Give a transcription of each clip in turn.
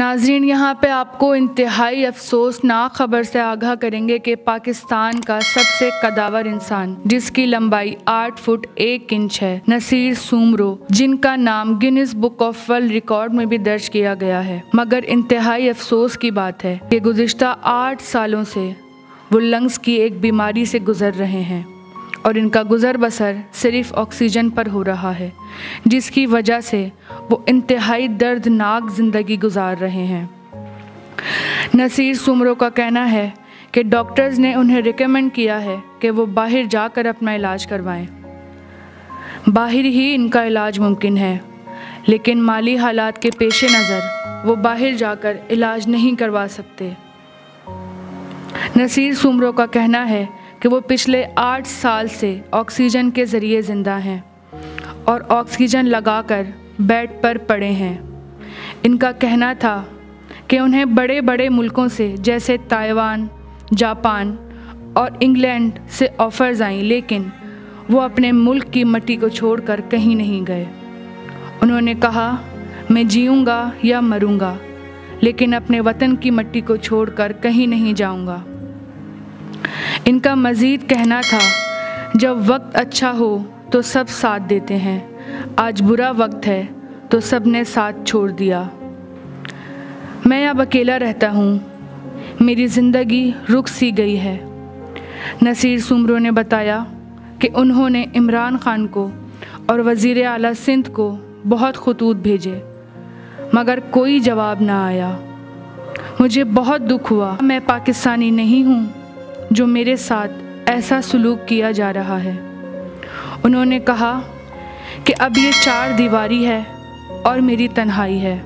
नाजरीन, यहाँ पे आपको इंतहाई अफसोसनाक खबर से आगाह करेंगे कि पाकिस्तान का सबसे कदावर इंसान, जिसकी लंबाई आठ फुट एक इंच है, नसीर सूमरो, जिनका नाम Guinness book of world record में भी दर्ज किया गया है। मगर इंतहाई अफसोस की बात है कि गुज्त आठ सालों से वो लंग्स की एक बीमारी से गुजर रहे हैं। और इनका गुज़र बसर सिर्फ़ ऑक्सीजन पर हो रहा है, जिसकी वजह से वो इंतहाई दर्दनाक ज़िंदगी गुजार रहे हैं। नसीर सुमरों का कहना है कि डॉक्टर्स ने उन्हें रिकमेंड किया है कि वो बाहर जाकर अपना इलाज करवाएँ। बाहर ही इनका इलाज मुमकिन है, लेकिन माली हालात के पेश नज़र वो बाहर जाकर इलाज नहीं करवा सकते। नसीर सुमरों का कहना है कि वो पिछले आठ साल से ऑक्सीजन के ज़रिए ज़िंदा हैं और ऑक्सीजन लगाकर बेड पर पड़े हैं। इनका कहना था कि उन्हें बड़े बड़े मुल्कों से, जैसे ताइवान, जापान और इंग्लैंड से ऑफ़र्स आईं, लेकिन वो अपने मुल्क की मट्टी को छोड़कर कहीं नहीं गए। उन्होंने कहा, मैं जीऊँगा या मरूँगा, लेकिन अपने वतन की मट्टी को छोड़कर कहीं नहीं जाऊँगा। इनका मज़ीद कहना था, जब वक्त अच्छा हो तो सब साथ देते हैं। आज बुरा वक्त है तो सबने साथ छोड़ दिया। मैं अब अकेला रहता हूँ। मेरी ज़िंदगी रुक सी गई है। नसीर सुमरों ने बताया कि उन्होंने इमरान ख़ान को और वज़ी अला सिंध को बहुत खतूत भेजे, मगर कोई जवाब ना आया। मुझे बहुत दुख हुआ। मैं पाकिस्तानी नहीं हूँ। जो मेरे साथ ऐसा सलूक किया जा रहा है। उन्होंने कहा कि अब ये चार दीवारी है और मेरी तन्हाई है।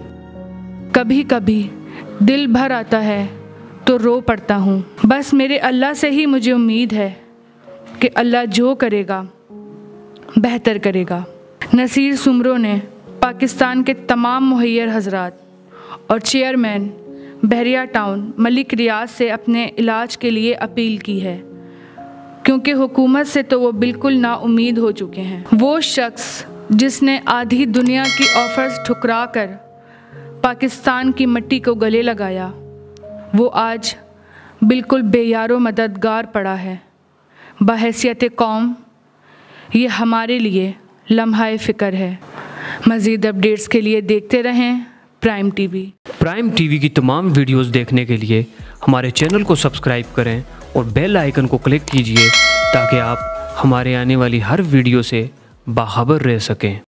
कभी कभी दिल भर आता है तो रो पड़ता हूँ। बस मेरे अल्लाह से ही मुझे उम्मीद है कि अल्लाह जो करेगा, बेहतर करेगा। नसीर सुमरों ने पाकिस्तान के तमाम मुहैर हजरात और चेयरमैन बहरिया टाउन मलिक रियाज से अपने इलाज के लिए अपील की है, क्योंकि हुकूमत से तो वो बिल्कुल नाउमीद हो चुके हैं। वो शख्स जिसने आधी दुनिया की ऑफ़र्स ठुकरा कर पाकिस्तान की मिट्टी को गले लगाया, वो आज बिल्कुल बेयारो मददगार पड़ा है। बहसीत कौम, ये हमारे लिए लम्हा फ़िक्र है। मज़ीद अपडेट्स के लिए देखते रहें। Prime TV. प्राइम टीवी की तमाम वीडियोस देखने के लिए हमारे चैनल को सब्सक्राइब करें और बेल आइकन को क्लिक कीजिए ताकि आप हमारे आने वाली हर वीडियो से बाखबर रह सकें।